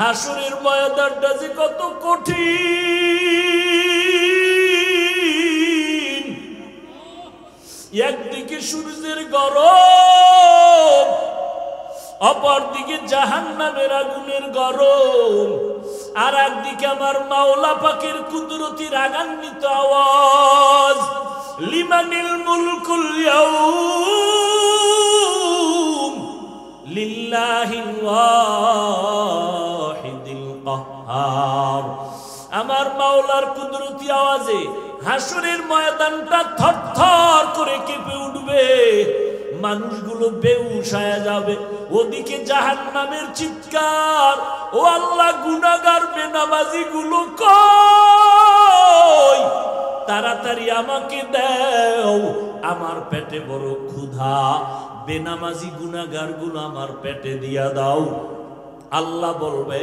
হাসুরের ময়দানটা যে কত কঠিন। একদিকে সূর্যের গরম অপরদিকে জাহান নামের আগুনের গরম, আর একদিকে আমার মাওলা পাকের কুদরতি রাগান্বিত আওয়াজ, লিমানিল মুলকুল লিল্লাহিল কাহ্হার আমার মাওলার কুদরতি আওয়াজে হাসুরের ময়দানটা থরথর করে কেঁপে উঠবে। মানুষগুলো বেউস হয়ে যাবে। ওদিকে জাহান নামের চিৎকার, ও আল্লাহ গুনাগার বেনামাজি গুলো তাড়াতাড়ি আমাকে দেও, আমার পেটে বড় ক্ষুধা। বেনামাজি গুনাগারগুলো আমার পেটে দিয়া দাও। আল্লাহ বলবে,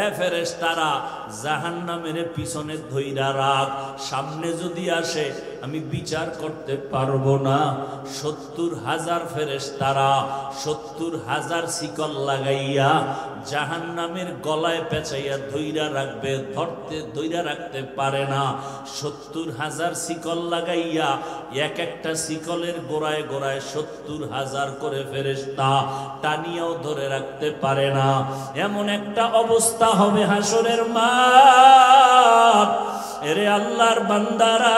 এ ফেরেস তারা জাহান নামের পিছনে ধৈরা রাখ সামনে যদি আসে, আমি বিচার করতে পারব না। সত্তর হাজার ফেরেস তারা সত্তর হাজার শিকল লাগাইয়া জাহান নামের গলায় পেঁচাইয়া ধৈরা রাখবে, ধরতে ধৈরা রাখতে পারে না। সত্তর হাজার শিকল লাগাইয়া এক একটা শিকলের গোড়ায় গোড়ায় সত্তর হাজার করে ফেরেস্তা টানিয়াও ধরে রাখতে পারে না। এমন একটা অবস্থা হবে হাসরের মা এরে আল্লাহর বান্দারা,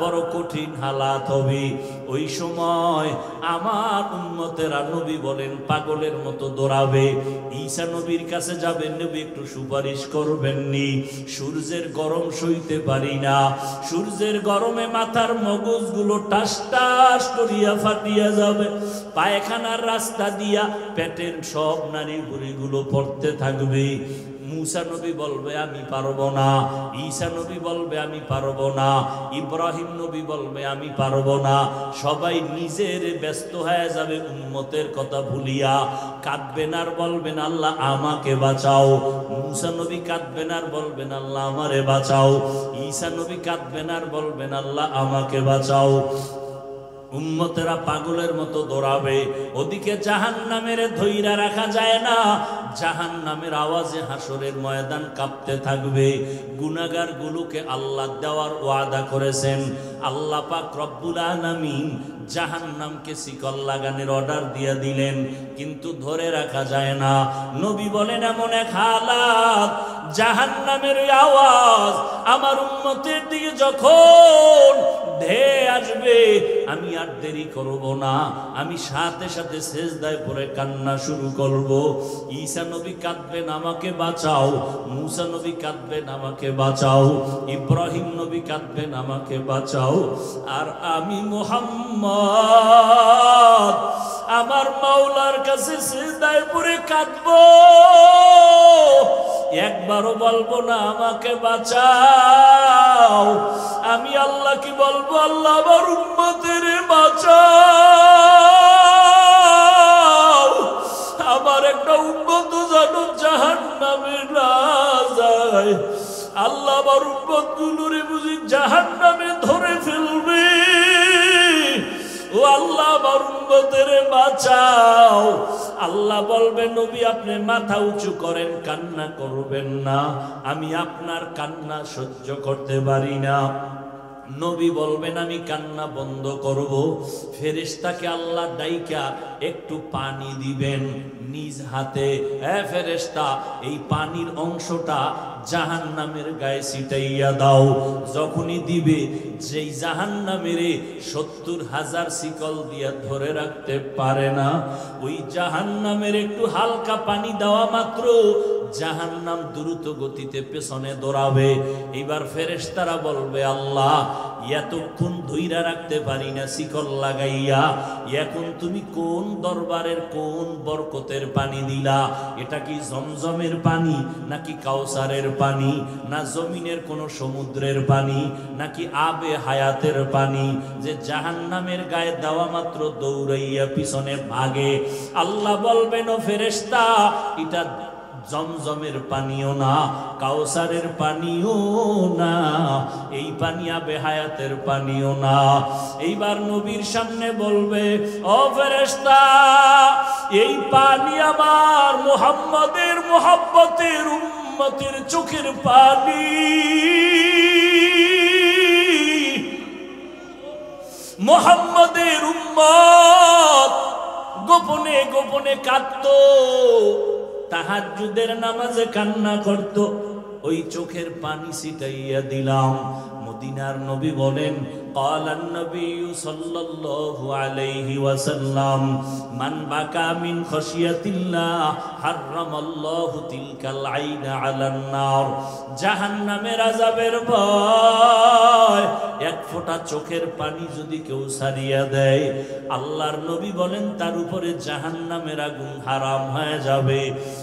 বড় কঠিন হালাত হবে। ওই সময় আমার উন্মতেরা নবী বলেন, পাগলের মতো দৌড়াবে। ঈসা নবীর কাছে যাবেন, নবী একটু সুপারিশ করবেননি। সূর্যের গরম সইতে পারি না। সূর্যের গরমে মাথার মগজগুলো টাস টাস করিয়া ফাটিয়া যাবে। পায়খানার রাস্তা দিয়া পেটের সব নারী বুড়িগুলো পড়তে থাকবে। মুসা নবী বলবে, আমি পারব না। ঈসা নবী বলবে, আমি পারব না। ইব্রাহিম নবী বলবে, আমি পারব না। সবাই নিজের ব্যস্ত হয়ে যাবে উন্মতের কথা ভুলিয়া। কাঁদবেন আর বলবেন, আল্লাহ আমাকে বাঁচাও। মুসা নবী কাঁদবেন আর বলবেন, আল্লাহ আমারে বাঁচাও। ঈসা নবী কাঁদবেন আর বলবেন, আল্লাহ আমাকে বাঁচাও। উম্মতেরা পাগলের মতো দৌড়াবে। ওদিকে জাহান নামের ধৈরা রাখা যায় না। জাহান নামের আওয়াজে হাসরের ময়দান কাঁপতে থাকবে। গুনাগার গুলোকে আল্লাহ দেওয়ার ওয়াদা করেছেন। আল্লাহ পাক রব্বুল আলামিন জাহান নামকে শিকল লাগানোর অর্ডার দিয়ে দিলেন, কিন্তু ধরে রাখা যায় না। নবী বলেন, এমন এক হালাত জাহান নামের আওয়াজ আমার উন্মতের দিকে যখন ধেয়ে আসবে। আমি আর দেরি করব না। আমি সাথে সাথে শেষদায় পরে কান্না শুরু করব। ঈসা নবী কাঁদবেন, আমাকে বাঁচাও। মুসা নবী কাঁদবেন, আমাকে বাঁচাও। ইব্রাহিম নবী কাঁদবেন, আমাকে বাঁচাও। আর আমি মোহাম্মদ, আমার মাওলার কাছে শেষদায় পরে কাঁদবো। একবারও বলব না, আমাকে বাঁচাও। আমি আল্লাহ কি বলব? আল্লাহ আমার উন্মতের বাঁচাও। আমার একটা উন্মত জানো জাহান নামে না যায়। আল্লাহ আমার উন্মত গুলোরে বুঝি জাহান নামে ধরে ফেলবে। ও আল্লাহ, আমার বাঁচাও। আল্লাহ বলবে নবী, আপনি মাথা উঁচু করেন, কান্না করবেন না। আমি আপনার কান্না সহ্য করতে পারি না। নবী বলবেন, আমি কান্না বন্ধ করব। ফেরেশতাকে আল্লাহ ডাইকা একটু পানি দিবেন নিজ হাতে। হ্যাঁ ফেরেশতা, এই পানির অংশটা জাহান নামের গায়ে ছিটাইয়া দাও। যখনই দিবে, যেই জাহান নামের সত্তর হাজার শিকল দিয়া ধরে রাখতে পারে না, ওই জাহান নামের একটু হালকা পানি দেওয়া মাত্র জাহান নাম দ্রুত গতিতে পেছনে দৌড়াবে। এবার ফেরেশতারা বলবে, আল্লাহ, এতক্ষণ ধৈরা রাখতে পারি না, শিকল লাগাইয়া। এখন তুমি কোন দরবারের কোন বরকতের পানি দিলা? এটা কি জমজমের পানি, নাকি কাউসারের পানি, না জমিনের কোন সমুদ্রের পানি, নাকি আবে হায়াতের পানি? যে জাহান নামের গায়ে দেওয়া মাত্র দৌড়াইয়া পিছনে ভাগে। আল্লাহ বলবেন, ও ফেরেশতা, এটা জমজমের পানিও না, কাউসারের পানিও না, এই পানি আবে হায়াতের পানিও না। এইবার নবীর সামনে বলবে, ও ফেরেশতা, এই পানি আমার মোহাম্মদের মোহাব্বতের উম্মতের চোখের পানি। মোহাম্মদের উম্মত গোপনে গোপনে কাঁদত। তাহাজ্জুদের নামাজে কান্না করত। ওই চোখের পানি ছিটাইয়া দিলাম। মদিনার নবী বলেন قال النبي صلى الله عليه وسلم من بكى من خشية الله حرم الله تلك العين على النار জাহান্নামের আযাবের ভয় এক ফোঁটা চোখের পানি যদি কেউ সারিয়া দেয় আল্লাহর নবী বলেন তার উপরে জাহান্নামের আগুন হারাম হয়ে যাবে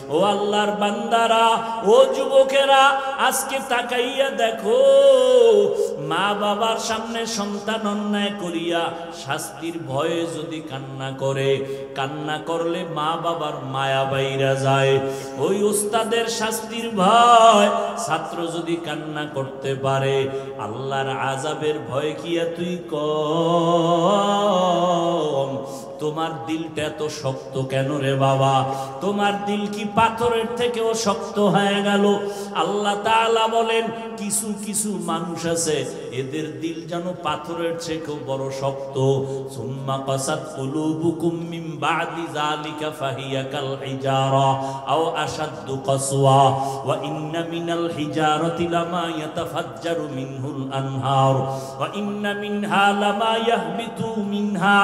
ও আল্লাহর বান্দারা ও যুবকেরা আজকে তাকাইয়া দেখো মা বাবার সামনে সন্তান অন্যায় করিয়া শাস্তির ভয়ে যদি কান্না করে, কান্না করলে মা বাবার মায়া বাইরা যায়। ওই উস্তাদের শাস্তির ভয় ছাত্র যদি কান্না করতে পারে, আল্লাহর আজাবের ভয় কিয়া তুই কম? তোমার দিলটা এত শক্ত কেন রে বাবা? তোমার দিল কি পাথরের থেকেও শক্ত হয়ে গেল? আল্লাহ তাআলা বলেন, কিছু কিছু মানুষ আছে, এদের দিল যেন পাথরের থেকেও বড় শক্ত। সুম্মা বাদি ফাহিয়া কাল হিজারা আও আশাদ্দু কাসওয়া। ওয়া ইন্না মিনাল লামা ইয়াতাফাজ্জারু মিনহুল আনহার। ওয়া ইন্না মিনহা লামা ইয়াহবিতু মিনহা,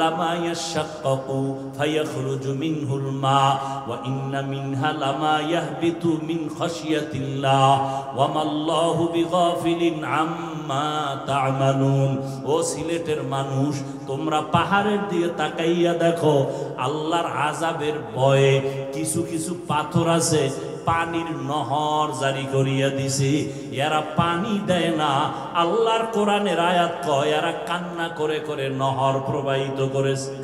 লামা ইয়াশাক্কাকু ফায়াখরুজু মিনহুল মা ওয়া ইন্না মিনহা লামা ইয়াহবিতু মিন খাশিয়াতিল্লাহ ওয়া মাল্লাহু বিগাফিলিন আম্মা তা'মালুন। ও সিলেটের মানুষ, তোমরা পাহাড়ের দিকে তাকাইয়া দেখো, আল্লাহর আজাবের ভয়ে কিছু কিছু পাথর আছে পানির নহর জারি করিয়া দিছে। এরা পানি দেয় না। আল্লাহর কোরআনের আয়াত কয়, এরা কান্না করে করে নহর প্রবাহিত করেছে।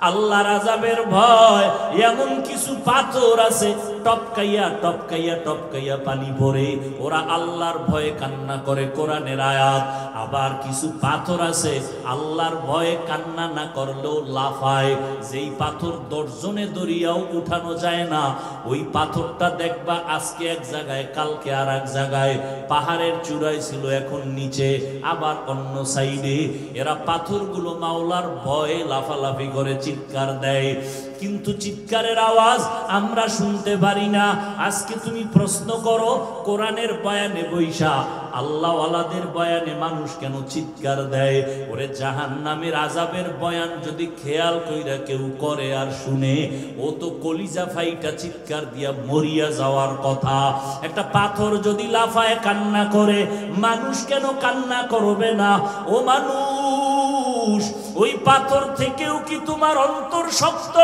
আল্লাহ রাজাবের ভয়, এমন কিছু পাথর আছে টপকাইয়া টপকাইয়া টপকাইয়া পানি পড়ে ওরা আল্লাহর ভয়ে কান্না করে কোরআনের আয়াত। আবার কিছু পাথর আছে, আল্লাহর ভয়ে কান্না না করলেও লাফায় যেই পাথর দর্জনে দরিয়াও উঠানো যায় না, ওই পাথরটা দেখবা আজকে এক জায়গায়, কালকে আর এক জায়গায়। পাহাড়ের চূড়ায় ছিল এখন নিচে, আবার অন্য সাইডে। এরা পাথরগুলো মাওলার ভয়ে লাফালাফি করে চিৎকার দেয়। কিন্তু চিৎকারের আওয়াজ আমরা শুনতে পারি না। আজকে তুমি প্রশ্ন করো, কোরআনের বয়ানে বৈশা, আল্লাহওয়ালাদের বয়ানে মানুষ কেন চিৎকার দেয়? ওরে জাহান নামের আজাবের বয়ান যদি খেয়াল কইরা কেউ করে আর শুনে, ও তো কলিজা ফাইটা চিৎকার দিয়া মরিয়া যাওয়ার কথা। একটা পাথর যদি লাফায় কান্না করে, মানুষ কেন কান্না করবে না? ও মানুষ ওই পাথর থেকেও কি তোমার অন্তর শক্ত?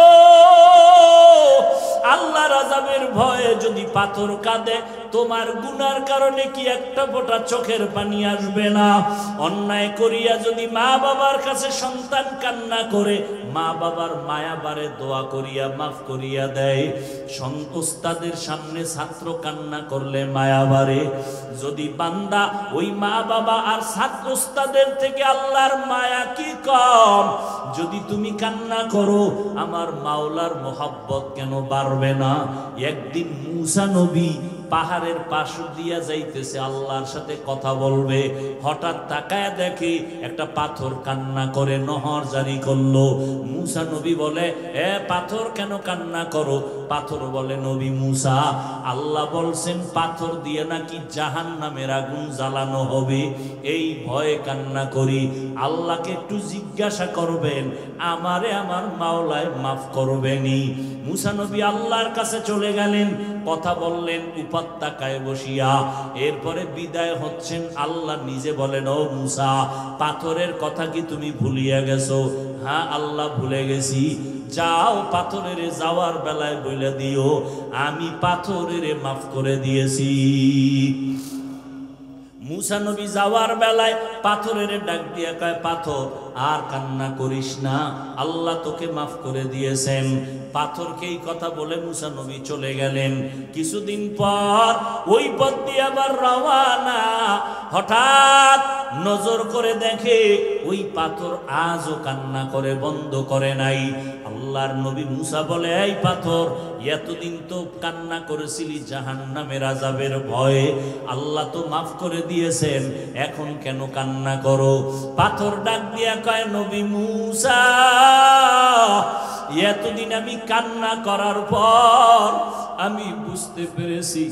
আল্লাহ রাজাবের ভয়ে যদি পাথর কাঁদে, তোমার গুনার কারণে কি একটা ফোঁটা চোখের পানি আসবে না? অন্যায় করিয়া যদি মা বাবার কাছে সন্তান কান্না করে, মা বাবার মায়া বারে দোয়া করিয়া, মাফ করিয়া দেয়। সন্তোস্তাদের সামনে ছাত্র কান্না করলে মায়া বারে যদি বান্দা ওই মা বাবা আর ছাত্র ওস্তাদের থেকে আল্লাহর মায়া কি কম যদি তুমি কান্না করো আমার মাওলার মোহাব্বত কেন বাড়বে না? একদিন মুসা নবী পাহাড়ের পাশ দিয়া যাইতেছে, আল্লাহর সাথে কথা বলবে। হঠাৎ তাকায় দেখে একটা পাথর কান্না করে, নহর জারি করল। মুসা নবী বলে, এ পাথর কেন কান্না করো? পাথর বলে, নবী মুসা, আল্লাহ বলছেন পাথর দিয়ে নাকি জাহান নামের আগুন জ্বালানো হবে। এই ভয়ে কান্না করি। আল্লাহকে একটু জিজ্ঞাসা করবেন, আমারে আমার মাওলায় মাফ করবেনি মুসা নবী আল্লাহর কাছে চলে গেলেন। কথা বললেন উপত্যকায় বসিয়া। এরপরে বিদায় হচ্ছেন, আল্লাহ নিজে বলেন, ও মুসা, পাথরের কথা কি তুমি ভুলিয়া গেছো? হ্যাঁ আল্লাহ ভুলে গেছি। যাও পাথরের যাওয়ার বেলায় বলে দিও। আমি পাথরের মাফ করে দিয়েছি। মুসা নবী যাওয়ার বেলায় পাথরের ডাক দিয়া কয়, পাথর আর কান্না করিস না, আল্লাহ তোকে মাফ করে দিয়েছেন। পাথরকে এই কথা বলে মুসা নবী চলে গেলেন। কিছুদিন পর ওই পথ দিয়ে আবার রওয়ানা। হঠাৎ নজর করে দেখে ওই পাথর আজও কান্না করে, বন্ধ করে নাই। আল্লাহর নবী মুসা বলে, এই পাথর, এতদিন তো কান্না করেছিলি জাহান নামের আজাবের ভয়ে। আল্লাহ তো মাফ করে দিয়েছেন, এখন কেন কান্না করো? পাথর ডাক দিয়া কয় নবী মুসা, এতদিন আমি কান্না করার পর আমি বুঝতে পেরেছি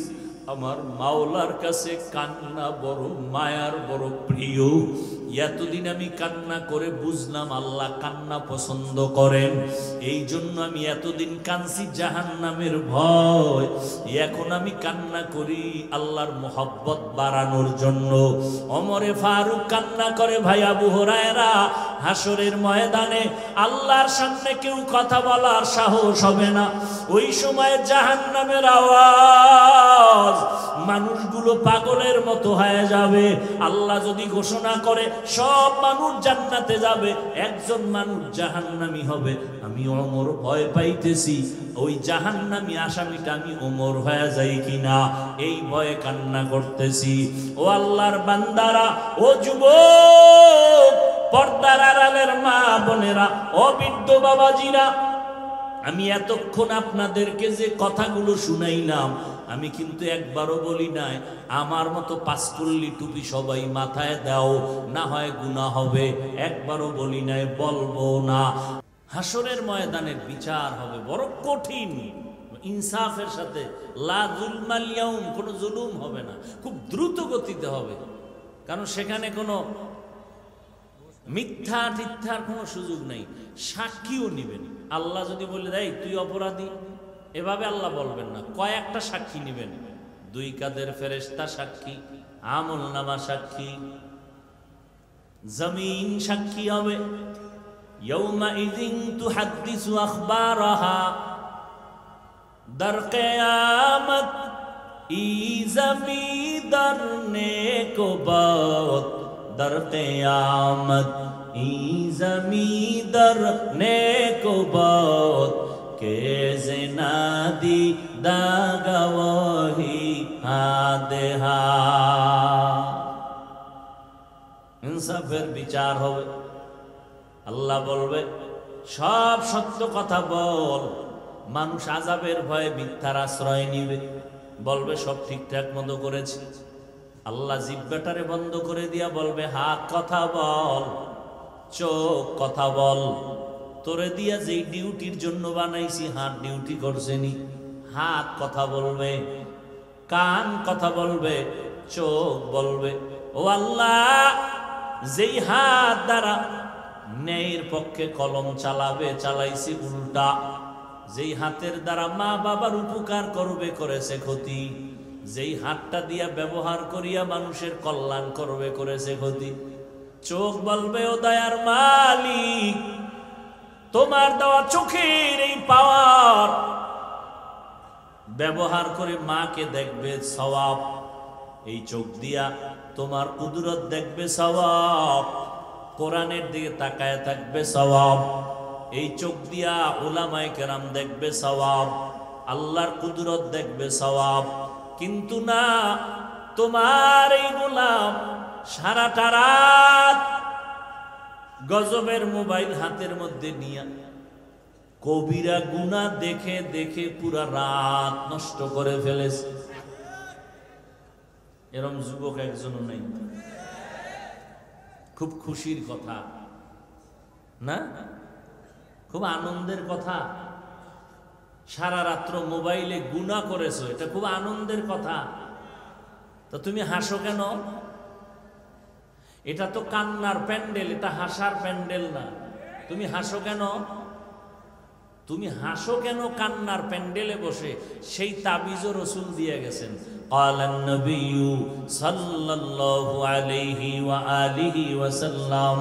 আমার মাওলার কাছে কান্না বড়, মায়ার বড় প্রিয়। এতদিন আমি কান্না করে বুঝলাম আল্লাহ কান্না পছন্দ করেন। এই জন্য আমি এতদিন কানছি জাহান নামের ভয়। এখন আমি কান্না করি আল্লাহর মোহব্বত বাড়ানোর জন্য। অমরে ফারুক কান্না করে ভাই আবু হরায়রা হাসরের ময়দানে আল্লাহর সামনে কেউ কথা বলার সাহস হবে না। ওই সময় জাহান নামের আওয়াজ মানুষগুলো পাগলের মতো হয়ে যাবে। আল্লাহ যদি ঘোষণা করে সব মানুষ জান্নাতে যাবে, একজন মানুষ জাহান্নামি হবে। আমি অমর ভয় পাইতেছি, ওই জাহান্নামি আসামিটা আমি অমর হয়ে যাই কিনা, এই ভয়ে কান্না করতেছি। ও আল্লাহর বান্দারা, ও যুবক, পর্দার আড়ালের মা বোনেরা, ও বৃদ্ধ বাবাজিরা, আমি এতক্ষণ আপনাদেরকে যে কথাগুলো শুনাইলাম আমি কিন্তু একবারও বলি নাই, আমার মতো পাঁচকল্লি টুপি সবাই মাথায় দাও, না হয় গুণা হবে, একবারও বলি নাই, বলব না। হাসরের ময়দানের বিচার হবে, বড় কঠিন। ইনসাফের সাথে, লা কোনো জুলুম হবে না, খুব দ্রুত গতিতে হবে। কারণ সেখানে কোনো মিথ্যা টিথ্যার কোনো সুযোগ নেই, সাক্ষীও নিবেন আল্লাহ যদি বলে দেয় তুই অপরাধী এভাবে আল্লাহ বলবেন না, কয়েকটা সাক্ষী নেবেন। দুই কাদের ফেরেস্তা সাক্ষী, আমল নামা সাক্ষী। জমিন সাক্ষী হবে। দরকয়ামত ke zinadi dagawahi hadeha ইনসাফের বিচার হবে। আল্লাহ বলবে, সব সত্য কথা বল। মানুষ আজাবের ভয়ে মিথ্যার আশ্রয় নিবে। বলবে, সব ঠিকঠাক মতো করেছি। আল্লাহ জিব্বাটারে বন্ধ করে দিয়া বলবে, হাত কথা বল, চোখ কথা বল। তোরে দিয়া যেই ডিউটির জন্য বানাইছি হাত ডিউটি করছেনি। হাত কথা বলবে, কান কথা বলবে, চোখ বলবে। ও আল্লাহ, যেই হাত দ্বারা ন্যায়ের পক্ষে কলম চালাবে, চালাইছি উল্টা। যেই হাতের দ্বারা মা বাবার উপকার করবে, করেছে ক্ষতি। যেই হাতটা দিয়া ব্যবহার করিয়া মানুষের কল্যাণ করবে, করেছে ক্ষতি। চোখ বলবে, ও দয়ার মালিক তোমার দেওয়া চোখের এই পাওয়ার ব্যবহার করে মাকে দেখবে সওয়াব। এই চোখ দিয়া তোমার কুদরত দেখবে সওয়াব। কোরআনের দিকে তাকায় থাকবে সওয়াব। এই চোখ দিয়া ওলামায় কেরাম দেখবে সওয়াব। আল্লাহর কুদরত দেখবে সওয়াব। কিন্তু না, তোমার এই গোলাম সারাটা রাত গজবের মোবাইল হাতের মধ্যে নিয়া, কবিরা গুনা দেখে দেখে পুরা রাত নষ্ট করে ফেলেছে। এরম যুবক একজনও নেই। খুব খুশির কথা, না? খুব আনন্দের কথা। সারা রাত্র মোবাইলে গুণা করেছ, এটা খুব আনন্দের কথা। তো তুমি হাসো কেন? এটা তো কান্নার প্যান্ডেল, এটা হাসার প্যান্ডেল না। তুমি হাসো কেন? তুমি হাসো কেন কান্নার প্যান্ডেলে বসে? সেই তাবিজও রসুল দিয়ে গেছেন। قال النبي صلى الله عليه وآله وسلم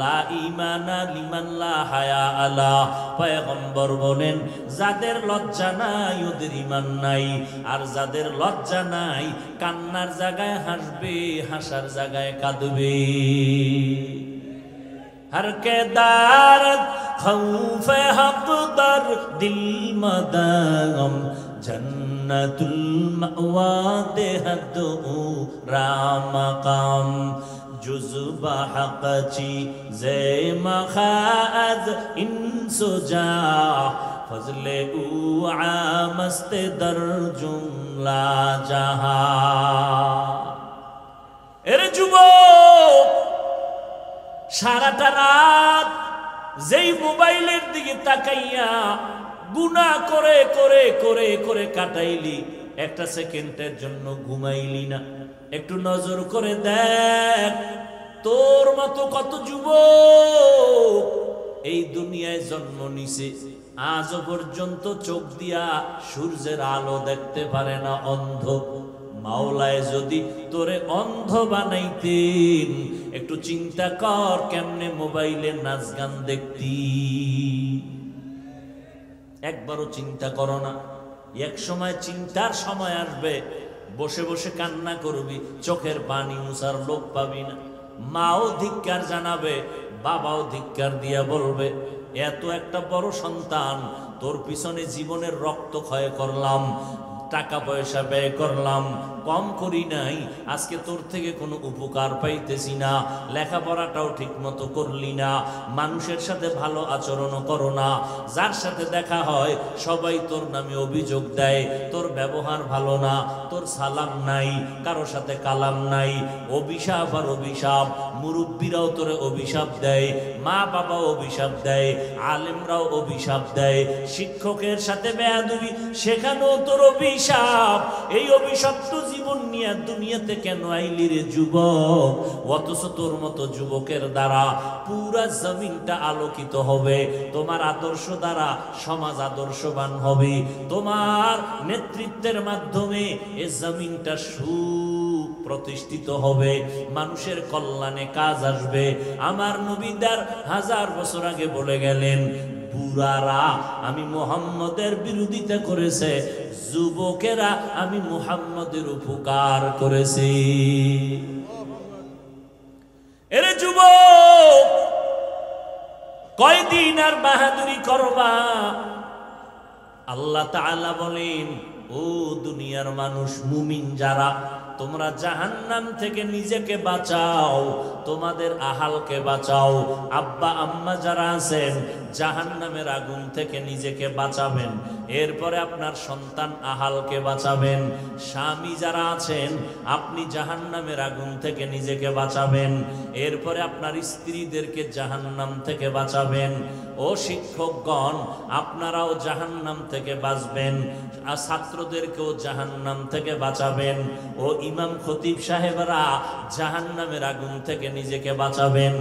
লা ইমানা লিমান লা হায়া আলা। পয়গম্বর বলেন, যাদের লজ্জা নাই, ওদের ইমান নাই। আর যাদের লজ্জা নাই, কান্নার জায়গায় হাসবে, হাসার জায়গায় কাঁদবে। হর কেদার খৌফে হক দর দিল মদম জন্ম জান্নাতুল মাওয়া দেহাতু রামাকাম جزب حق چیزے مخاعد ان سجا فضل او عامست در جملہ جہاں ارے جبو সারাটা রাত যেই মোবাইলের দিকে তাকাইয়া গুনা করে করে করে করে কাটাইলি। একটা সেকেন্ডের জন্য ঘুমাইলি না। একটু নজর করে দেখ, তোর মতো কত যুবক এই দুনিয়ায় জন্ম নিছে। আজ পর্যন্ত চোখ দিয়া সূর্যের আলো দেখতে পারে না অন্ধ। মাওলায় যদি তোরে অন্ধ বানাইতেন, একটু চিন্তা কর কেমনে মোবাইলে নাচ গান দেখতি। একবারও চিন্তা করো না। এক সময় চিন্তার সময় আসবে, বসে বসে কান্না করবি, চোখের পানি মুসার লোক পাবি না। মাও ধিক্কার জানাবে, বাবাও ধিক্কার দিয়া বলবে, এত একটা বড় সন্তান, তোর পিছনে জীবনের রক্ত ক্ষয় করলাম, টাকা পয়সা ব্যয় করলাম কম করি নাই, আজকে তোর থেকে কোনো উপকার পাইতেছি না, লেখাপড়াটাও ঠিক মতো করলি না, মানুষের সাথে ভালো আচরণও করো না, যার সাথে দেখা হয় সবাই তোর নামে অভিযোগ দেয়, তোর ব্যবহার ভালো না, তোর সালাম নাই, কারও সাথে কালাম নাই, অভিশাপ আর অভিশাপ, মুরব্বীরাও তোরে অভিশাপ দেয়, মা বাবা অভিশাপ দেয়, আলেমরাও অভিশাপ দেয়, শিক্ষকের সাথে বেয়াদুবি, সেখানেও তোর অভিশাপ, এই অভিশপ্ত জীবন নিয়ে দুনিয়াতে কেন আইলি রে যুবক? অথচ তোর মতো যুবকের দ্বারা পুরা জমিনটা আলোকিত হবে, তোমার আদর্শ দ্বারা সমাজ আদর্শবান হবে, তোমার নেতৃত্বের মাধ্যমে এ জমিনটা সু প্রতিষ্ঠিত হবে, মানুষের কল্যাণে কাজ আসবে। আমার নবীদার হাজার বছর আগে বলে গেলেন, বুড়ারা, আমি মোহাম্মদের বিরোধিতা করেছে, যুবকেরা আমি মুহাম্মদের উপকার করেছি। এরে যুবক, কয়দিন আর বাহাদুরি করবা? আল্লাহ বলেন, ও দুনিয়ার মানুষ, মুমিন যারা তোমরা জাহান্নাম থেকে নিজেকে বাঁচাও, তোমাদের আহালকে বাঁচাও। আব্বা, আম্মা যারা আছেন, জাহান্নামের আগুন থেকে নিজেকে বাঁচাবেন। এরপরে আপনার সন্তান আহালকে বাঁচাবেন। স্বামী যারা আছেন, আপনি জাহান্নামের আগুন থেকে নিজেকে বাঁচাবেন। এরপরে আপনার স্ত্রীদেরকে জাহান্নাম থেকে বাঁচাবেন। ও শিক্ষকগণ, আপনারাও জাহান্নাম থেকে বাঁচবেন। ছাত্রদেরকেও জাহান্নাম থেকে বাঁচাবেন। ও ইমাম খতিব সাহেবরা জাহান নামের আগুন থেকে নিজেকে বাঁচাবেন,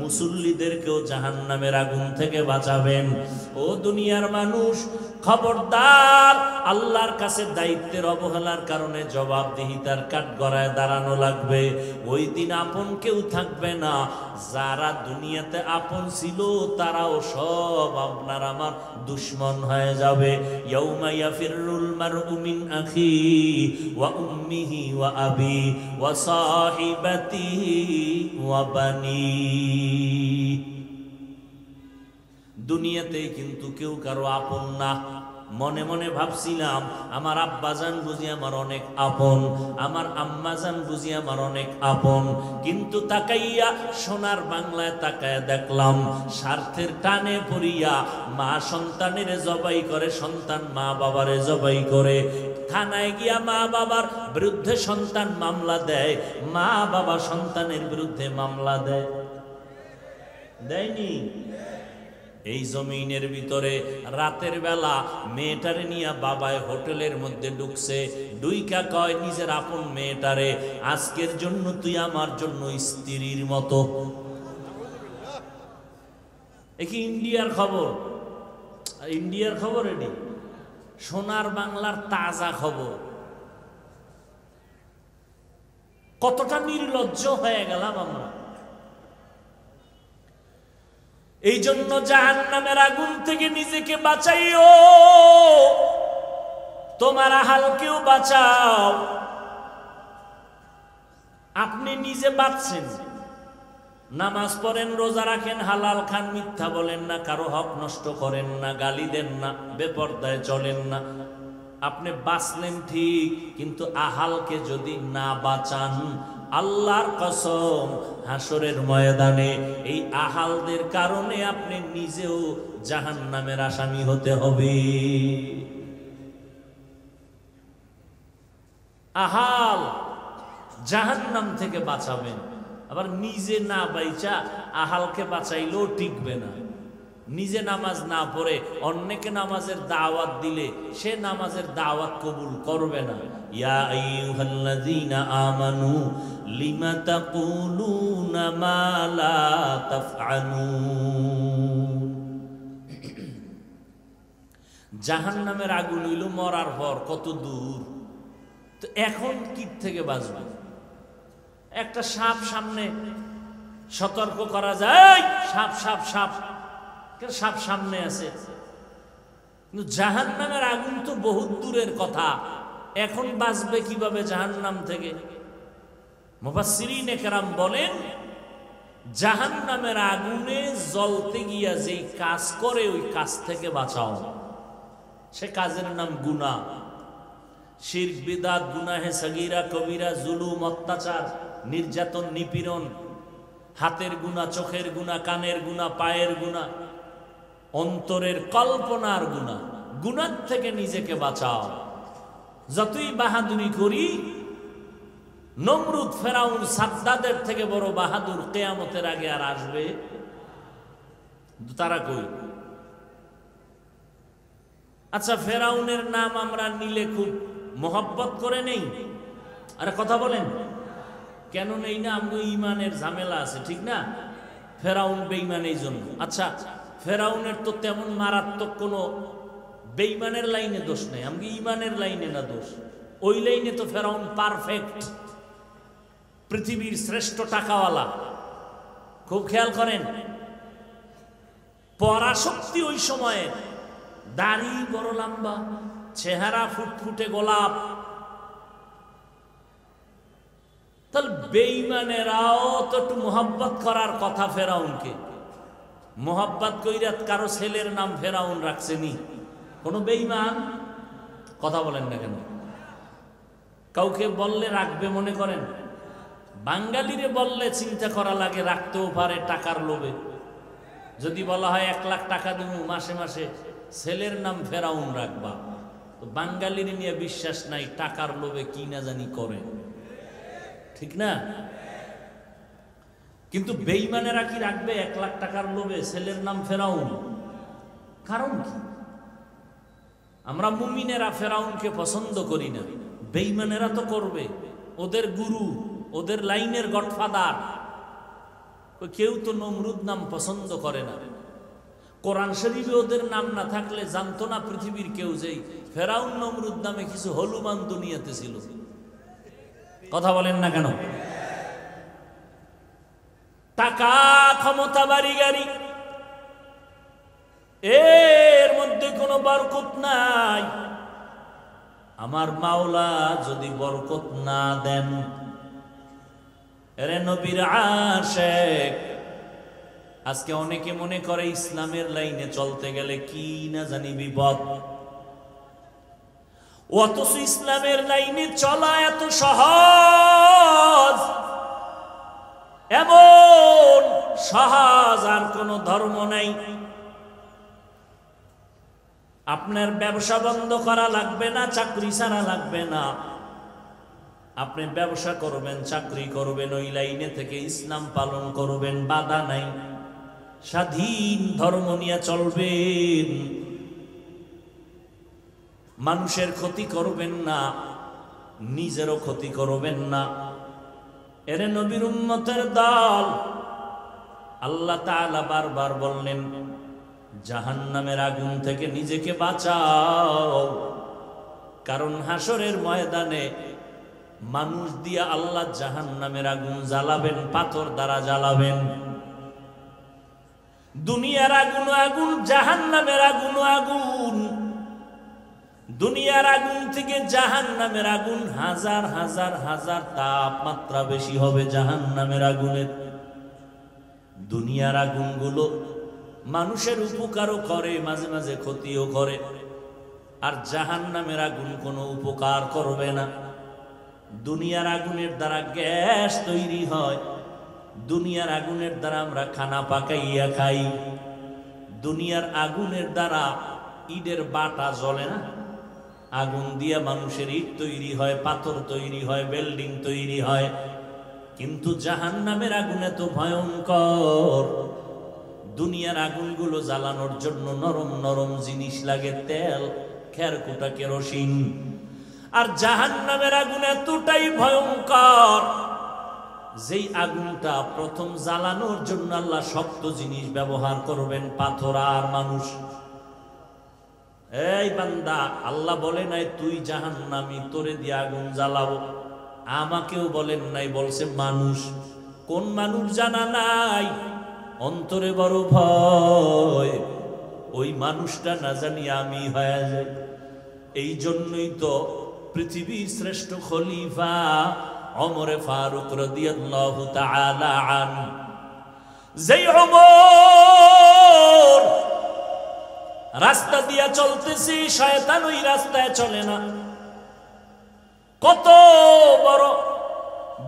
মুসল্লিদেরকেও জাহান নামের আগুন থেকে বাঁচাবেন। ও দুনিয়ার মানুষ খবরদার, আল্লাহর কাছে দায়িত্বের অবহেলার কারণে জবাবদিহিতার কাঠ গড়ায় দাঁড়ানো লাগবে। ওই দিন আপন কেউ থাকবে না। যারা দুনিয়াতে আপন ছিল, তারাও সব আপনার আমার দুশ্মন হয়ে যাবে। ইয়াউমা ইয়াফিরুল মারউ আখি ওয়া উম্মিহি ওয়া আবি ওয়া সাহিবাতিহি ওয়া বানি। দুনিয়াতে কিন্তু কেউ কারও আপন না। মনে মনে ভাবছিলাম, আমার আব্বাজান বুঝি আমার অনেক আপন, আমার আম্মাজান বুঝি আমার অনেক আপন। কিন্তু তাকাইয়া সোনার বাংলায় তাকায় দেখলাম, স্বার্থের টানে পড়িয়া মা সন্তানের জবাই করে, সন্তান মা বাবারে জবাই করে। থানায় গিয়া মা বাবার বিরুদ্ধে সন্তান মামলা দেয়, মা বাবা সন্তানের বিরুদ্ধে মামলা দেয়। দেয়নি? এই জমিনের ভিতরে রাতের বেলা মেয়েটারে নিয়ে বাবায় হোটেলের মধ্যে ঢুকছে। ডুইকা কয়, নিজের আপন মেয়েটারে, আজকের জন্য তুই আমার জন্য স্ত্রীর মতো। কি ইন্ডিয়ার খবর? ইন্ডিয়ার খবর এটি সোনার বাংলার তাজা খবর। কতটা নির্লজ্জ হয়ে গেলাম আমরা। এই জন্য জাহান নামের আগুন থেকে নিজেকে বাঁচাইও। তোমার আহালকেও বাঁচাও। আপনি নিজে বাঁচছেন। নামাজ পড়েন, রোজা রাখেন, হালাল খান, মিথ্যা বলেন না, কারও হক নষ্ট করেন না, গালি দেন না, বেপর্দায় চলেন না। আপনি বাঁচলেন ঠিক, কিন্তু আহালকে যদি না বাঁচান আল্লাহর কসম, হাসরের ময়দানে এই আহালদের কারণে আপনি নিজেও জাহান নামের আসামি হতে হবে। আহাল জাহান্নাম থেকে বাঁচাবেন, আবার নিজে না বাইচা আহালকে বাঁচাইলেও টিকবে না। নিজে নামাজ না পড়ে অন্যকে নামাজের দাওয়াত দিলে সে নামাজের দাওয়াত কবুল করবে না। ইয়া আইয়ুহাল্লাযীনা আমানু লিমা তাকুলুনা মা লা তাফআলুন জাহান্নামের আগুন হইল মরার পর কত দূর। তো এখন কি থেকে বাঁচবে? একটা সাপ সামনে সতর্ক করা যায়। সাপ সাপ সাপ। সাপ সামনে আছে। কিন্তু জাহান নামের আগুন তো বহুত দূরের কথা। এখন বাঁচবে কীভাবে জাহান নাম থেকে? মুফাসসিরিন একরাম বলেন জাহান নামের আগুনে জ্বলতে গিয়া যেই কাজ করে, ওই কাজ থেকে বাঁচাও। সে কাজের নাম গুনাহ। শির বিদাত, গুনাহে সগিরা, কবিরা, জুলুম, অত্যাচার, নির্যাতন, নিপীড়ন, হাতের গুণা চোখের গুণা কানের গুণা পায়ের গুণা অন্তরের কল্পনার গুণা, গুণার থেকে নিজেকে বাঁচাও। যতই বাহাদুরি করি, নমরুদ ফেরাউন সাদ্দাদের থেকে বড় বাহাদুর কেয়ামতের আগে আর আসবে। তারা কই? আচ্ছা ফেরাউনের নাম আমরা নিলে খুব মোহব্বত করে নেই? আরে কথা বলেন। কেন নেই না? আমি ইমানের ঝামেলা আছে, ঠিক না? ফেরাউন বেইমান এই জন্য। আচ্ছা ফেরাউনের তো তেমন মারাত্মক কোনো বেইমানের লাইনে দোষ নেই আমি ইমানের লাইনে না দোষ। ওই লাইনে তো ফেরাউন পারফেক্ট পৃথিবীর শ্রেষ্ঠ টাকাওয়ালা। খুব খেয়াল করেন, পরাশক্তি ওই সময়ে দাড়ি বড় লম্বা, চেহারা ফুটফুটে গোলাপ। তাহলে বেইমানেরাও তো একটু মোহাব্বত করার কথা ফেরাউনকে। মোহাব্বত কইরাত কারও ছেলের নাম ফেরাউন রাখছেনি। কোনো বেইমান কথা বলেন না কেন? কাউকে বললে রাখবে মনে করেন? বাঙালিরে বললে চিন্তা করা লাগে, রাখতেও পারে টাকার লোভে। যদি বলা হয় এক লাখ টাকা দেবো মাসে মাসে, ছেলের নাম ফেরাউন রাখবা। তো বাঙালির নিয়ে বিশ্বাস নাই, টাকার লোভে কি না জানি করে। ঠিক না? কিন্তু বেইমানেরা কি রাখবে? এক লাখ টাকার লোভে, ছেলের নাম ফেরাউন। কারণ কি? আমরা মুমিনেরা ফেরাউনকে পছন্দ করি না। বেইমানেরা তো করবে। ওদের গুরু, ওদের লাইনের গডফাদার। কেউ তো নমরুদ নাম পছন্দ করে না। কোরআন শরীফে ওদের নাম না থাকলে জানতো না পৃথিবীর কেউ যেই ফেরাউন নমরুদ নামে কিছু হলুমান দুনিয়াতে ছিল। কথা বলেন না কেন? টাকা, ক্ষমতা বাড়ি গাড়ি। এর মধ্যে কোনো বরকত নাই। আমার মাওলা যদি বরকত না দেন, এরে নবীর আশেক, আজকে অনেকে মনে করে ইসলামের লাইনে চলতে গেলে কি না জানি বিপদ। অথচ ইসলামের লাইনে চলা এত সহজ। এমন সহজ আর কোনো ধর্ম নাই। আপনার ব্যবসা বন্ধ করা লাগবে না, চাকরি ছাড়া লাগবে না। আপনি ব্যবসা করবেন, চাকরি করবেন, ওই লাইনে থেকে ইসলাম পালন করবেন, বাধা নাই। স্বাধীন ধর্ম নিয়ে চলবেন। মানুষের ক্ষতি করবেন না, নিজেরও ক্ষতি করবেন না। এরে নবীর উম্মতের দল। আল্লাহ তাআলা বারবার বললেন, জাহান্নামের আগুন থেকে নিজেকে বাঁচাও। কারণ হাসরের ময়দানে মানুষ দিয়া আল্লাহ জাহান্নামের আগুন জ্বালাবেন, পাথর দ্বারা জ্বালাবেন। দুনিয়ার আগুন আগুন, জাহান্নামের আগুন আগুন। দুনিয়ার আগুন থেকে জাহান নামের আগুন হাজার হাজার হাজার তাপমাত্রা বেশি হবে জাহান নামের আগুনের দুনিয়ার আগুনগুলো মানুষের উপকারও করে, মাঝে মাঝে ক্ষতিও করে। আর জাহান নামের আগুন কোনো উপকার করবে না। দুনিয়ার আগুনের দ্বারা গ্যাস তৈরি হয়। দুনিয়ার আগুনের দ্বারা আমরা খানা পাকাইয়া খাই। দুনিয়ার আগুনের দ্বারা ইটের বাটা জ্বলে না? আগুন দিয়া মানুষের ইট তৈরি হয়, পাথর তৈরি হয় বিল্ডিং তৈরি হয়। কিন্তু জাহান নামের আগুন এত ভয়ঙ্কর। দুনিয়ার আগুনগুলো জ্বালানোর জন্য নরম নরম জিনিস লাগে, তেল, খেরকুটা, কেরোসিন। আর জাহান নামের আগুন এতটাই ভয়ঙ্কর, যেই আগুনটা প্রথম জ্বালানোর জন্য আল্লাহ শক্ত জিনিস ব্যবহার করবেন, পাথর আর মানুষ। এই বান্দা, আল্লাহ বলে নাই, তুই জাহান নামি তোরে দিয়ে আগুন জ্বালাবো। আমাকেও বলেন নাই, বলছে, মানুষ, কোন মানুষ জানা নাই? অন্তরে বড় ভয়। ওই মানুষটা না জানি আমি হয়ে যাই। এই জন্যই তো পৃথিবীর শ্রেষ্ঠ খলিফা অমরে ফারুক রাদিয়াল্লাহু তাআলা আন যেই অমর রাস্তা দিয়া চলতেছি, শয়তান ওই রাস্তায় চলে না। কত বড়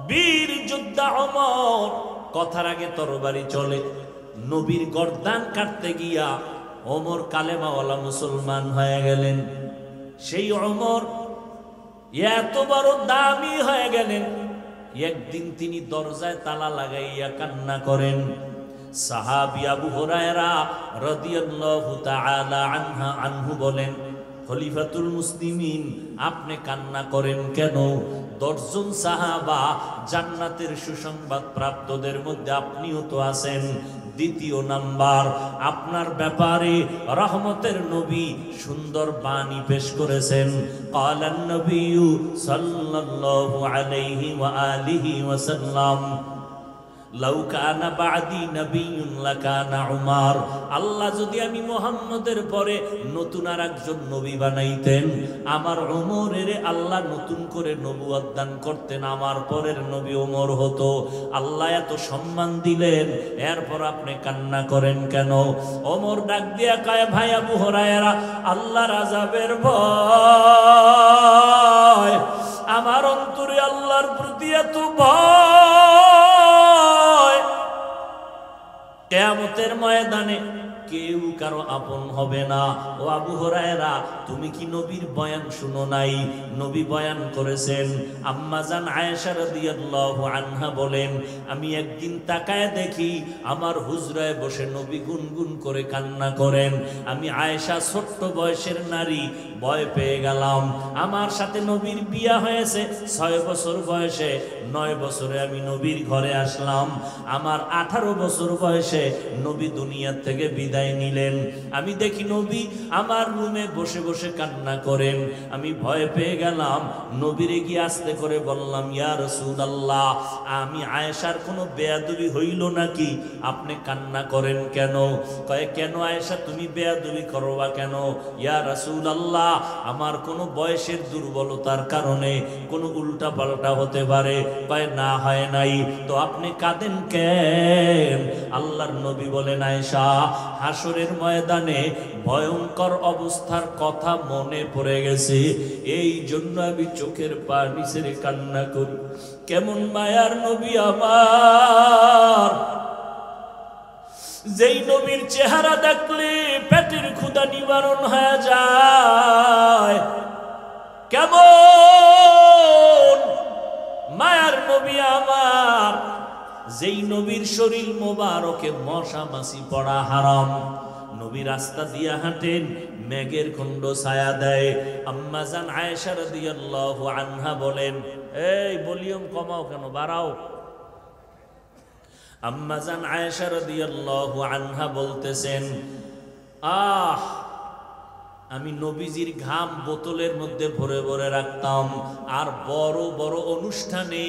বীর যোদ্ধা অমর, কথার আগে তরবারি চলে। নবীর গর্দান কাটতে গিয়া অমর কালেমাওয়ালা মুসলমান হয়ে গেলেন। সেই অমর এত বড় দামি হয়ে গেলেন। একদিন তিনি দরজায় তালা লাগাইয়া কান্না করেন। সাহাবি আবু হুরায়রা রাদিয়াল্লাহু তাআলা আনহা আনহু বলেন, খলিফাতুল মুসলিমিন, আপনি কান্না করেন কেন? দশজন সাহাবা জান্নাতের সুসংবাদ প্রাপ্তদের মধ্যে আপনিও তো আছেন। দ্বিতীয় নাম্বার, আপনার ব্যাপারে রহমতের নবী সুন্দর বাণী পেশ করেছেন। কালান নবী সাল্লাল্লাহু আলাইহি ওয়া আলিহি ওয়াসাল্লাম। লাউকানা বাদি নবীন লাকানা উমার। আল্লাহ যদি আমি মোহাম্মদের পরে নতুন আর একজন নবী বানাইতেন, আমার ওমরের আল্লাহ নতুন করে নবুয়াদ দান করতেন, আমার পরের নবী ওমর হতো। আল্লাহ এত সম্মান দিলেন, এরপর আপনি কান্না করেন কেন? ওমর ডাক দিয়া কায়, ভাই আবু হরায়রা আল্লাহ রাজাবের ভয়, আমার অন্তরে আল্লাহর প্রতি এত ভয়। কেয়ামতের ময়দানে কেউ কারও আপন হবে না। ও আবু হরায়রা, তুমি কি নবীর বয়ান শুনো নাই? নবী বয়ান করেছেন। আম্মাজান আয়েশা রাদিয়াল্লাহু আনহা বলেন, আমি একদিন তাকায় দেখি আমার হুজরায় বসে নবী গুনগুন করে কান্না করেন। আমি আয়েশা ছোট্ট বয়সের নারী, ভয় পেয়ে গেলাম। আমার সাথে নবীর বিয়া হয়েছে, ছয় বছর বয়সে, নয় বছরে আমি নবীর ঘরে আসলাম। আমার আঠারো বছর বয়সে নবী দুনিয়া থেকে বিদায় নিলেন। আমি দেখি নবী আমার রুমে বসে বসে কান্না করেন। আমি ভয় পেয়ে গেলাম। নবীরে গিয়ে আসতে করে বললাম, ইয়া রাসূলুল্লাহ, আমি আয়েশার কোনো বেয়াদবি হইল নাকি? আপনি কান্না করেন কেন? কয়ে, কেন আয়েশা, তুমি বেয়াদবি করবা কেন? ইয়া রাসূলুল্লাহ, আমার কোনো বয়সের দুর্বলতার কারণে কোনো উল্টা পাল্টা হতে পারে। কয়, না, হয় নাই। তো আপনি কাঁদেন কেন? আল্লাহর নবী বলেন, আয়েশা হাসরের ময়দানে ভয়ঙ্কর অবস্থার কথা মনে পড়ে গেছে। এই জন্য আমি চোখের পানি ছেড়ে কান্না করি। কেমন মায়ার নবী আমার। যেই নবীর চেহারা দেখলে পেটের ক্ষুদা নিবারণ হয়ে যায়। কেমন মায়ার নবী আমার। যেই নবীর শরীর মোবারকে মশা মাসি পড়া হারাম। নবী রাস্তা দিয়া হাঁটেন, মেঘের খণ্ড ছায়া দেয়। আম্মাজান আয়েশা রাদিয়াল্লাহু আনহা বলেন, এই, ভলিউম কমাও কেন? বাড়াও। আম্মাজান আয়েশা রাদিয়াল্লাহু আনহা বলতেছেন, আহ আমি নবীজির ঘাম বোতলের মধ্যে ভরে ভরে রাখতাম। আর বড় বড় অনুষ্ঠানে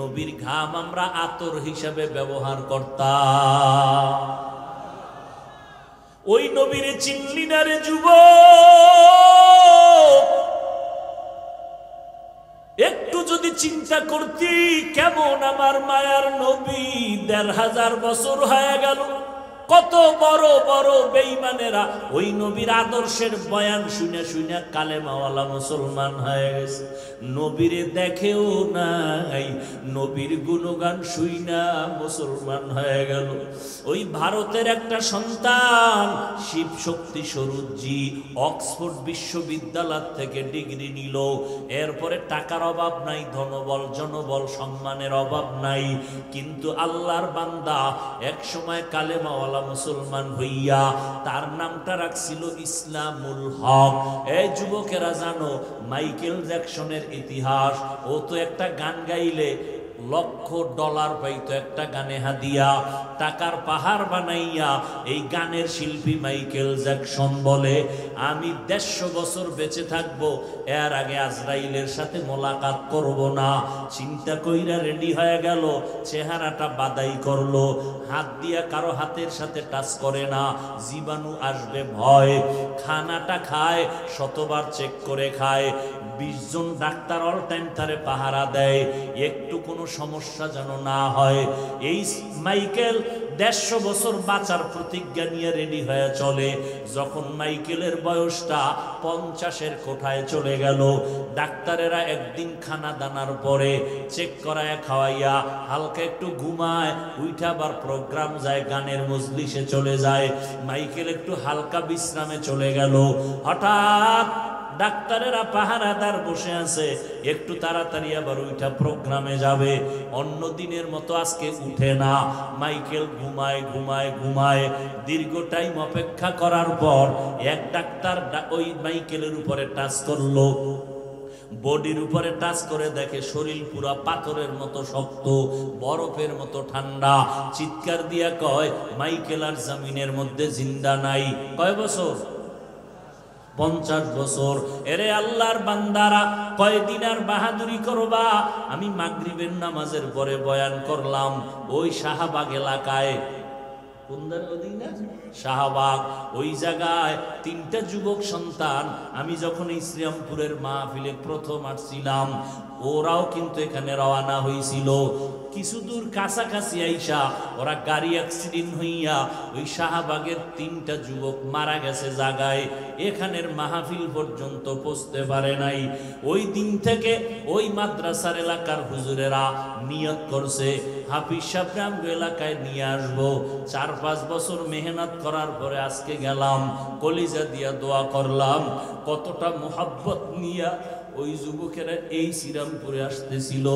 নবীর ঘাম আমরা আতর হিসাবে ব্যবহার করতাম। ওই নবীর চিনলি না রে যুব একটু যদি চিন্তা করতি, কেমন আমার মায়ার নবী দেড় হাজার বছর হয়ে গেল। কত বড় বড় বেইমানেরা ওই নবীর আদর্শের বয়ান শুনে শুনে কালেমাওয়ালা মুসলমান হয়ে গেছে। নবীরে দেখেও নাই, নবীর গুণগান শুই না মুসলমান হয়ে গেল। ওই ভারতের একটা সন্তান, শিব শক্তি স্বরূপজি, অক্সফোর্ড বিশ্ববিদ্যালয় থেকে ডিগ্রি নিল। এরপরে টাকার অভাব নাই, ধনবল, জনবল, সম্মানের অভাব নাই। কিন্তু আল্লাহর বান্দা এক সময় কালেমাওয়ালা মুসলমান হইয়া, তার নামটা রাখছিল ইসলামুল হক। এই যুবকেরা জানো, মাইকেল জ্যাকসনের ইতিহাস, ও তো একটা গান গাইলে লক্ষ ডলার পাইতো একটা গানে হাদিয়া, টাকার পাহাড় বানাইয়া এই গানের শিল্পী মাইকেল জ্যাকসন বলে, আমি দেড়শো বছর বেঁচে থাকব, এর আগে আজরাইলের সাথে মোলাকাত করব না। চিন্তা কইরা রেডি হয়ে গেল, চেহারাটা বাদাই করল, হাত দিয়া কারও হাতের সাথে টাচ করে না, জীবাণু আসবে ভয়, খানাটা খায়, শতবার চেক করে খায় বিশ জন ডাক্তার অল টাইম তারে পাহারা দেয়। একটু কোনো সমস্যা যেন না হয়। এই মাইকেল দেড়শো বছর বাঁচার প্রতিজ্ঞা নিয়ে রেডি হয়ে চলে। যখন মাইকেলের বয়সটা পঞ্চাশের কোঠায় চলে গেল, ডাক্তারেরা একদিন খানা দানার পরে চেক করায়, খাওয়াইয়া হালকা একটু ঘুমায়, উইঠা আবার প্রোগ্রাম যায়, গানের মজলিসে চলে যায়। মাইকেল একটু হালকা বিশ্রামে চলে গেল। হঠাৎ ডাক্তারেরা পাহারাদার বসে আছে, একটু তাড়াতাড়ি আবার ওইটা প্রোগ্রামে যাবে। অন্য দিনের মতো আজকে উঠে না। মাইকেল ঘুমায় ঘুমায় ঘুমায়। দীর্ঘ টাইম অপেক্ষা করার পর এক ডাক্তার ওই মাইকেলের উপরে টাচ করল। বডির উপরে টাচ করে দেখে শরীর পুরা পাথরের মতো শক্ত, বরফের মতো ঠান্ডা। চিৎকার দিয়া কয়, মাইকেল আর জামিনের মধ্যে জিন্দা নাই। কয় বছর? পঞ্চাশ বছর। এরে আল্লাহর বান্দারা কয়দিন আর বাহাদুরি করবা? আমি মাগরিবের নামাজের পরে বয়ান করলাম, ওই শাহবাগ এলাকায়? শাহবাগ। ওই জায়গায় তিনটা যুবক সন্তান। আমি যখন এই শ্রীরামপুরের মাহফিলে প্রথম আসছিলাম, ওরাও কিন্তু এখানে রওনা হয়েছিল। কিছু দূর কাছাকাছি আইসা ওরা গাড়ি অ্যাক্সিডেন্ট হইয়া ওই শাহবাগের তিনটা যুবক মারা গেছে জাগায়। এখানের মাহফিল পর্যন্ত পৌঁছতে পারে নাই। ওই দিন থেকে ওই মাদ্রাসার এলাকার হুজুরেরা নিয়ত করছে, হাফিজ সাহেবরা আমগো এলাকায় নিয়ে আসব। চার পাঁচ বছর মেহনত করার পরে আজকে গেলাম, কলিজা দিয়া দোয়া করলাম। কতটা মোহাব্বত নিয়া ওই যুবকেরা এই শ্রীরামপুরে আসতেছিল,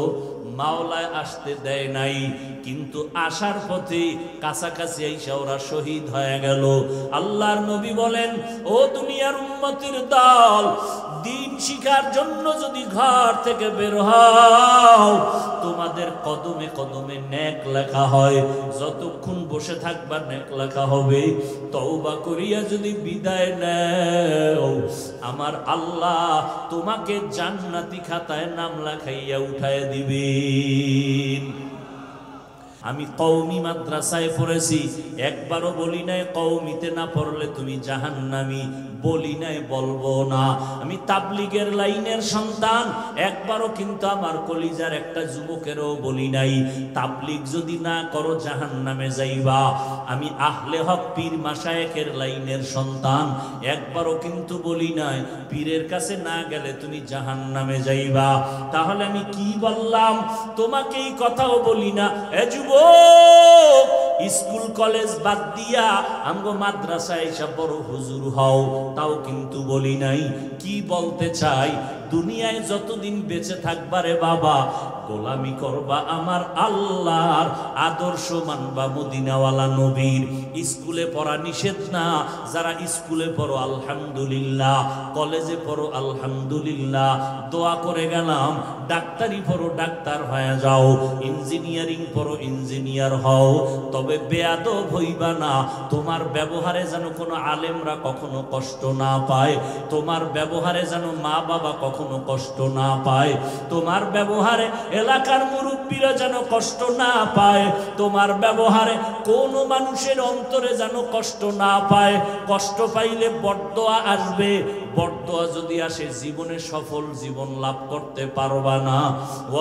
মাওলায় আসতে দেয় নাই, কিন্তু আসার পথে কাছাকাছি আইসা ওরা শহীদ হয়ে গেল। আল্লাহর নবী বলেন, ও দুনিয়ার উন্মতির দল, দিন শিখার জন্য যদি ঘর থেকে বের হও তোমাদের কদমে কদমে নেক লেখা হয়। যতক্ষণ বসে থাকবা নেক লেখা হবে। তওবা করিয়া যদি বিদায় নেও, আমার আল্লাহ তোমাকে জান্নাতি খাতায় নাম লেখাইয়া উঠায় দিবেন। আমি কৌমি মাদ্রাসায় পড়েছি। একবারও বলি নাই কৌমিতে না পড়লে তুমি জাহান্নামি। বলি নাই, বলব না। আমি তাবলিগের লাইনের সন্তান, একবারও কিন্তু আমার কলিজার একটা যুবকেরও বলি নাই। তাবলিগ যদি না করো, জাহান্নামে যাইবা। আমি আহলে হক পীর মাসায়েকের লাইনের সন্তান, একবারও কিন্তু বলি নাই। পীরের কাছে না গেলে তুমি জাহান্নামে যাইবা। তাহলে আমি কি বললাম? তোমাকে এই কথাও বলি না। এ যুবক স্কুল কলেজ বাদ দিয়া আমগো মাদ্রাসায় এসব বড় হুজুর হও, তাও কিন্তু বলি নাই। কি বলতে চাই? দুনিয়ায় যতদিন বেঁচে থাকবারে বাবা গোলামি করবা আমার আল্লাহর আদর্শ মানবা মদিনাওয়ালা নবীর। স্কুলে পড়া নিষেধ না, যারা স্কুলে পড়ো, আলহামদুলিল্লাহ। কলেজে পড়ো, আলহামদুলিল্লাহ। দোয়া করে গেলাম, ডাক্তারি পড়ো, ডাক্তার হয়ে যাও। ইঞ্জিনিয়ারিং পড়ো, ইঞ্জিনিয়ার হও। তবে বেয়াদ হইবা না। তোমার ব্যবহারে যেন কোনো আলেমরা কখনো কষ্ট না পায়। তোমার ব্যবহারে যেন মা বাবা কখনো কষ্ট না পায়। তোমার ব্যবহারে এলাকার মুরব্বী মুরব্বীরা যেন কষ্ট না পায়, তোমার ব্যবহারে কোনো মানুষের অন্তরে যেন কষ্ট না পায়। কষ্ট পাইলে বরদোয়া আসবে, বরদোয়া যদি আসে, জীবনে সফল জীবন লাভ করতে পারবা না।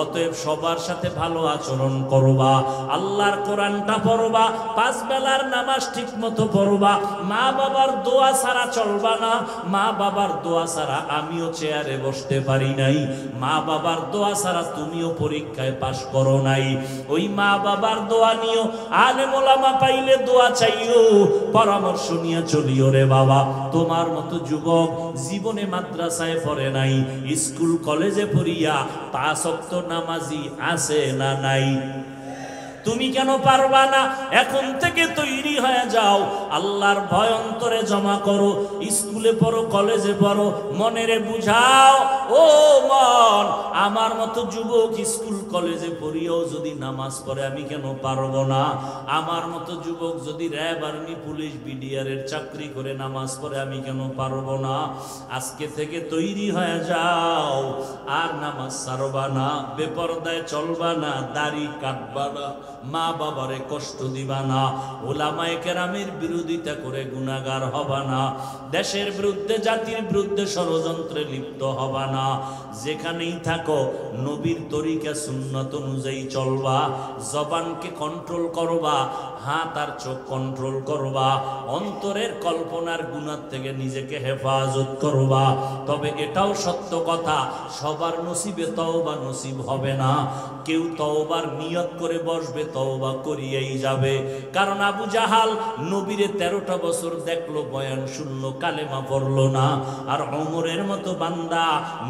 অতএব সবার সাথে ভালো আচরণ করবা, আল্লাহর কোরআনটা পড়বা, পাঁচ বেলার নামাজ ঠিক মতো পড়বা। মা বাবার দোয়া ছাড়া চলবা না, মা বাবার দোয়া ছাড়া আমিও চেয়ারে বসতে পারি নাই। মা বাবার দোয়া ছাড়া তুমিও পরীক্ষায় পাশ করো নাই। ওই মা বাবার দোয়া নিও, আলে মোলামা পাইলে দোয়া চাইও, পরামর্শ নিয়ে চলিও রে বাবা। তোমার মতো যুবক জীবনে মাদ্রাসায় পড়ে নাই, স্কুল কলেজে পড়িয়া পাঁচ অক্ত নামাজি আছে না নাই? তুমি কেন পারবা না? এখন থেকে তৈরি হয়ে যাও। আল্লাহর ভয় অন্তরে জমা করো। স্কুলে পড়ো, কলেজে পড়ো, মনেরে বুঝাও, ও মন, আমার মতো যুবক স্কুল, কলেজে পড়িয়েও যদি নামাজ পড়ে, আমি কেন পারব না? আমার মতো যুবক যদি র্যাব, আর্মি, পুলিশ বিডিআরের চাকরি করে নামাজ পড়ে, আমি কেন পারব না? আজকে থেকে তৈরি হয়ে যাও। আর নামাজ সারবা না, বেপরদায় চলবা না, দাড়ি কাটবা না। মা বাবারে কষ্ট দিবা না, ওলামায়ে কেরামের বিরোধিতা করে গুনাগার হবা না, দেশের বিরুদ্ধে, জাতির বিরুদ্ধে ষড়যন্ত্রে লিপ্ত হবা না। যেখানেই থাকো, নবীর তরিকা, সুন্নত অনুযায়ী চলবা, জবানকে কন্ট্রোল করবা, হাত আর চোখ কন্ট্রোল করবা, অন্তরের কল্পনার গুণার থেকে নিজেকে হেফাজত করবা। তবে এটাও সত্য কথা, সবার নসিবে তওবা নসিব হবে না। কেউ তওবার নিয়ত করে বসবে তওবা করিয়েই যাবে। কারণ আবু জাহাল নবীরে তেরোটা বছর দেখল, বয়ান শূন্য কালেমা পড়ল না। আর অমরের মতো বান্দা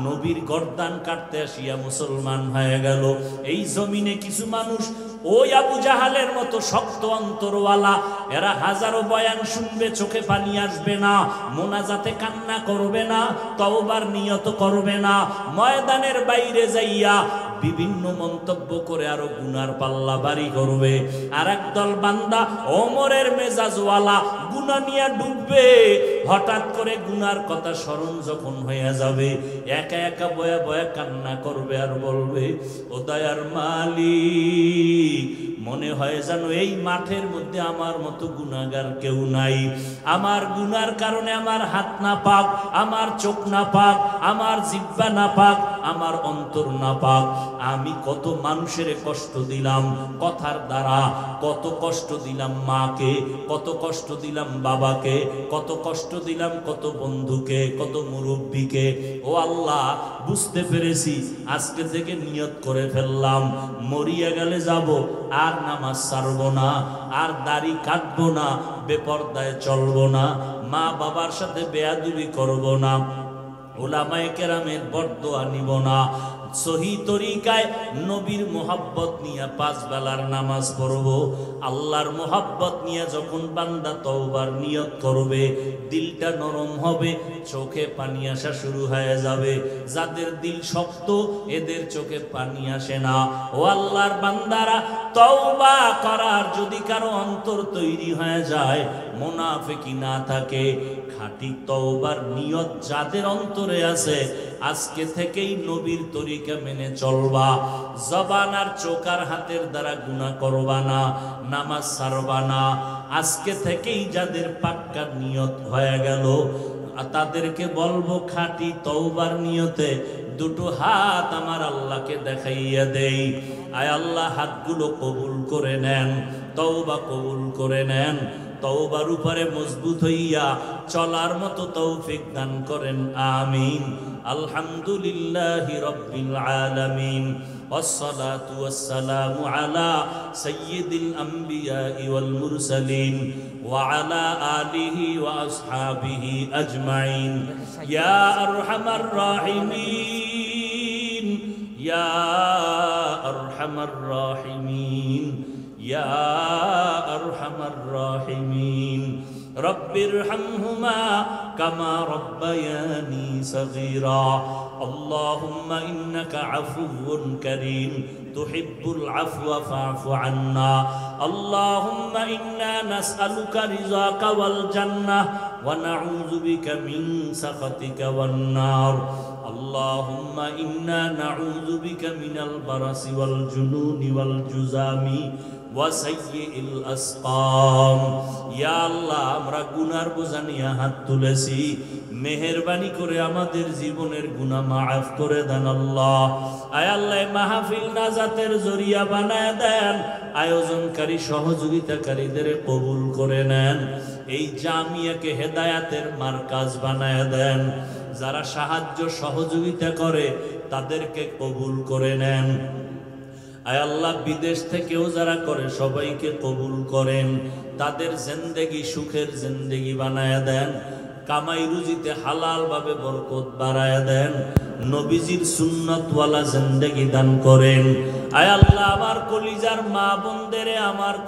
নবীর গর্দান কাটতে আসিয়া মুসলমান হয়ে গেল। এই জমিনে কিছু মানুষ ওই আবু জাহালের মতো শক্ত অন্তরওয়ালা, এরা হাজারো বয়ান শুনবে, চোখে পানি আসবে না, মোনাজাতে কান্না করবে না, তওবার নিয়ত করবে না, ময়দানের বাইরে যাইয়া বিভিন্ন মন্তব্য করে আরও গুনার পাল্লা বাড়ি করবে। আর একদল বান্দা ওমরের মেজাজওয়ালা, গুনা নিয়ে ডুববে, হঠাৎ করে গুনার কথা স্মরণ যখন হয়ে যাবে, একা একা বয়া বয়া কান্না করবে আর বলবে, ও দয়ার মালিক মনে হয় যেন এই মাঠের মধ্যে আমার মতো গুনাগার কেউ নাই। আমার গুনার কারণে আমার হাত না পাক আমার চোখ না পাক আমার জিব্বা না পাক আমার অন্তর না পাক আমি কত মানুষের কষ্ট দিলাম কথার দ্বারা, কত কষ্ট দিলাম মাকে, কত কষ্ট দিলাম বাবাকে, কত কষ্ট দিলাম কত বন্ধুকে, কত মুরব্বীকে। ও আল্লাহ, বুঝতে পেরেছি, আজকে থেকে নিয়ত করে ফেললাম, মরিয়া গেলে যাব আর নামাজ সারব না, আর দাড়ি কাটব না, বেপর্দায় চলব না, মা বাবার সাথে বেয়াদুবি করব না ওলামায় কেরামের বরদোয়া নিব না। সহি নবীর মোহাব্বত নিয়ে পাঁচ বেলার নামাজ পড়ব। আল্লাহর মোহাব্বত নিয়ে যখন বান্দা তওবার নিয়ত করবে, দিলটা নরম হবে, চোখে পানি আসা শুরু হয়ে যাবে। যাদের দিল শক্ত, এদের চোখে পানি আসে না। ও আল্লাহর বান্দারা তওবা করার যদি কারও অন্তর তৈরি হয়ে যায় মোনাফেকি না থাকে। খাঁটি তওবার নিয়ত যাদের অন্তরে আছে, আজকে থেকেই নবীর তরিকা মেনে চলবা। জবান আর চোকার হাতের দ্বারা গুণা করবা না, নামাজ সারবা না। আজকে থেকেই যাদের পাক্কা নিয়ত হয়ে গেল, তাদেরকে বলব খাঁটি তওবার নিয়তে দুটো হাত আমার আল্লাহকে দেখাইয়া দেই। আয় আল্লাহ, হাতগুলো কবুল করে নেন, তওবা কবুল করে নেন। তওবার উপরে মজবুত হইয়া চলার মতো তৌফিক দান করেন আমিন আলহামদুলিল্লাহ রব্বিল আলামিন والصلاة والسلام على سيد الأنبياء والمرسلين وعلى آله وأصحابه أجمعين يا أرحم الراحمين يا أرحم الراحمين يا أرحم الراحمين رب ارحمهما كما ربياني صغيرا. اللهم إنك عفو كريم تحب العفو فاعف عنا. اللهم إنا نسألك رضاك والجنة ونعوذ بك من سخطك والنار. الله اللهم إنا نعوذ بك من البرص والجنون والجزام ইয়া আল্লাহ, আমরা হাত তুলেছি। মেহরবানি করে আমাদের জীবনের গুণা মাফ করে দেন আল্লাহ। আয় আল্লাহ মাহফিল নাজাতের জরিয়া বানায় দেন। আয়োজনকারী, সহযোগিতাকারীদের কবুল করে নেন। এই জামিয়াকে হেদায়াতের মার্কাজ বানায় দেন। যারা সাহায্য, সহযোগিতা করে, তাদেরকে কবুল করে নেন। আয় আল্লাহ, বিদেশ থেকেও যারা করে সবাইকে কবুল করেন। তাদের জেন্দেগি সুখের জেন্দেগি বানায় দেন। কামাই রুজিতে হালাল ভাবে বরকত বাড়ায় দেন। নবীজির সুন্নতওয়ালা জেন্দেগি দান করেন। আয় আল্লাহ, আমার কলিজার মা বোনদের আমার